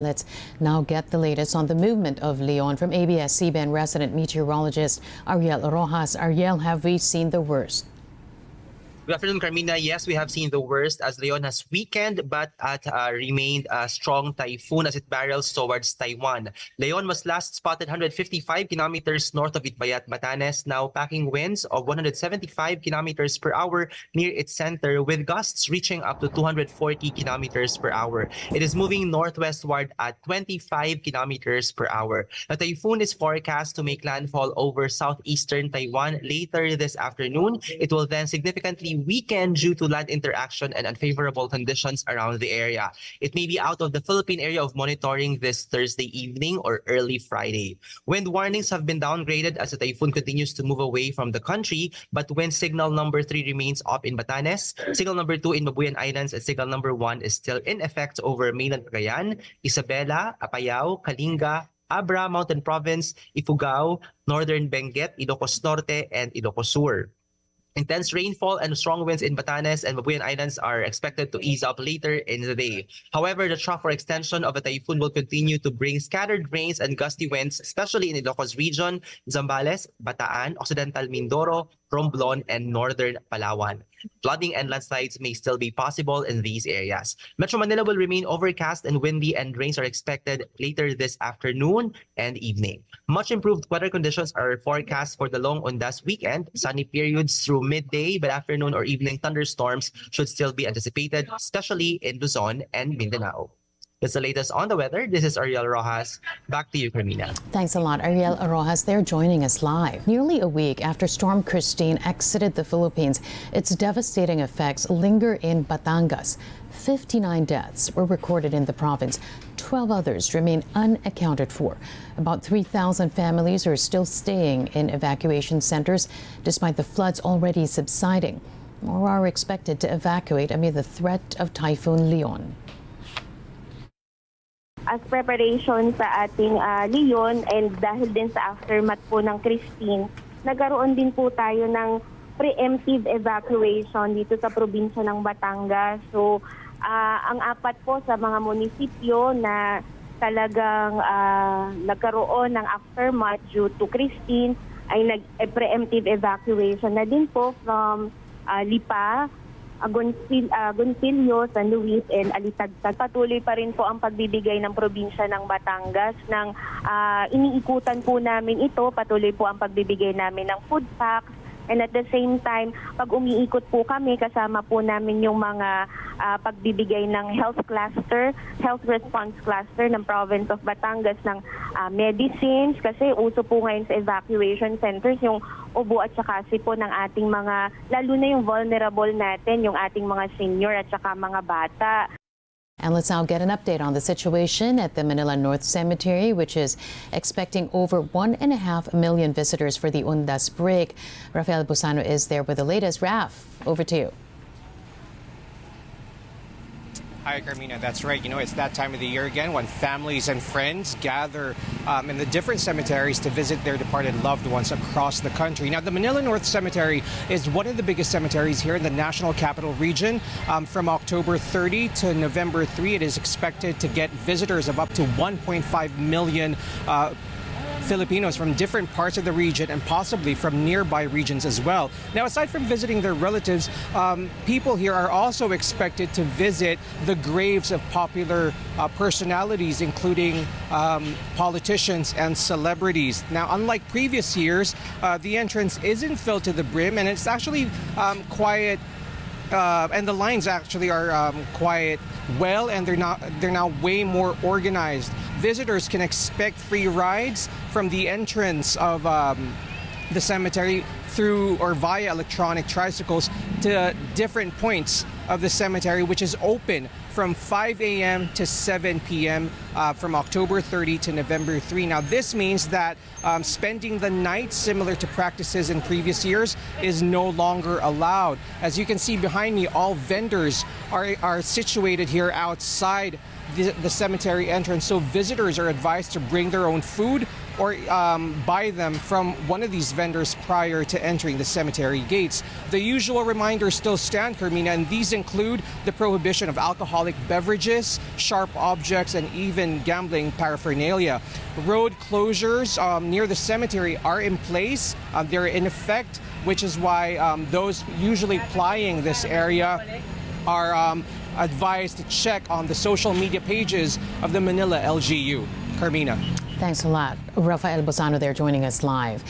Let's now get the latest on the movement of Leon from ABS-CBN resident meteorologist Ariel Rojas. Ariel, have we seen the worst? Good afternoon, Karmina. Yes, we have seen the worst as Leon has weakened but at uh, remained a strong typhoon as it barrels towards Taiwan. Leon was last spotted 155 kilometers north of Itbayat, Batanes, now packing winds of 175 kilometers per hour near its center with gusts reaching up to 240 kilometers per hour. It is moving northwestward at 25 kilometers per hour. The typhoon is forecast to make landfall over southeastern Taiwan later this afternoon. It will then significantly weaken due to land interaction and unfavorable conditions around the area. It may be out of the Philippine area of monitoring this Thursday evening or early Friday. Wind warnings have been downgraded as the typhoon continues to move away from the country, but wind signal number three remains up in Batanes, signal number two in Babuyan Islands, and signal number one is still in effect over mainland Cagayan, Isabela, Apayao, Kalinga, Abra Mountain Province, Ifugao, Northern Benguet, Ilocos Norte, and Ilocos Sur. Intense rainfall and strong winds in Batanes and Babuyan Islands are expected to ease up later in the day. However, the trough or extension of the typhoon will continue to bring scattered rains and gusty winds, especially in Ilocos region, Zambales, Bataan, Occidental Mindoro, Romblon, and northern Palawan. Flooding and landslides may still be possible in these areas. Metro Manila will remain overcast and windy and rains are expected later this afternoon and evening. Much improved weather conditions are forecast for the long Undas weekend. Sunny periods through midday, but afternoon or evening thunderstorms should still be anticipated, especially in Luzon and Mindanao. That's the latest on the weather. This is Ariel Rojas. Back to you, Karmina. Thanks a lot, Ariel Rojas. They're joining us live. Nearly a week after Storm Christine exited the Philippines, its devastating effects linger in Batangas. 59 deaths were recorded in the province. 12 others remain unaccounted for. About 3,000 families are still staying in evacuation centers despite the floods already subsiding. More are expected to evacuate amid the threat of Typhoon Leon as preparation sa ating uh, Leon and dahil din sa aftermath po ng Christine, nagkaroon din po tayo ng preemptive evacuation dito sa probinsya ng Batangas. So, uh, ang apat po sa mga munisipyo na talagang uh, nagkaroon ng aftermath due to Christine ay nag-preemptive evacuation na din po from uh, Lipa, Agonsil, uh, Agoncillo, San Luis, and Alitagtag. Patuloy pa rin po ang pagbibigay ng probinsya ng Batangas ng uh, iniikutan po namin ito. Patuloy po ang pagbibigay namin ng food packs, And at the same time, pag umiikot po kami, kasama po namin yung mga uh, pagbibigay ng health cluster, health response cluster ng province of Batangas ng uh, medicines kasi uso po ngayon sa evacuation centers yung ubo at saka po ng ating mga, lalo na yung vulnerable natin, yung ating mga senior at saka mga bata. And let's now get an update on the situation at the Manila North Cemetery, which is expecting over one and a half million visitors for the Undas break. Rafael Bosano is there with the latest. Raf, over to you. Hi, Karmina. That's right. You know, it's that time of the year again when families and friends gather um, in the different cemeteries to visit their departed loved ones across the country. Now, the Manila North Cemetery is one of the biggest cemeteries here in the National Capital Region. Um, from October 30 to November 3, it is expected to get visitors of up to 1.5 million uh, Filipinos from different parts of the region and possibly from nearby regions as well. Now, aside from visiting their relatives, um, people here are also expected to visit the graves of popular uh, personalities, including um, politicians and celebrities. Now, unlike previous years, uh, the entrance isn't filled to the brim, and it's actually um, quiet uh, and the lines actually are um, quite well and they're not they're now way more organized. Visitors can expect free rides from the entrance of um, the cemetery through or via electronic tricycles to different points of the cemetery, which is open from 5 a.m. to 7 p.m. Uh, from October 30 to November 3. Now, this means that um, spending the night, similar to practices in previous years, is no longer allowed. As you can see behind me, all vendors are, are situated here outside the, the cemetery entrance, so visitors are advised to bring their own food or um, buy them from one of these vendors prior to entering the cemetery gates. The usual reminders still stand, Karmina, and these include the prohibition of alcoholic beverages, sharp objects, and even gambling paraphernalia. Road closures um, near the cemetery are in place. Um, they're in effect, which is why um, those usually plying this area are um, advised to check on the social media pages of the Manila LGU. Karmina. Thanks a lot. Rafael Bosano there joining us live.